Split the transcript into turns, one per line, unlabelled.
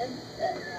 and, uh,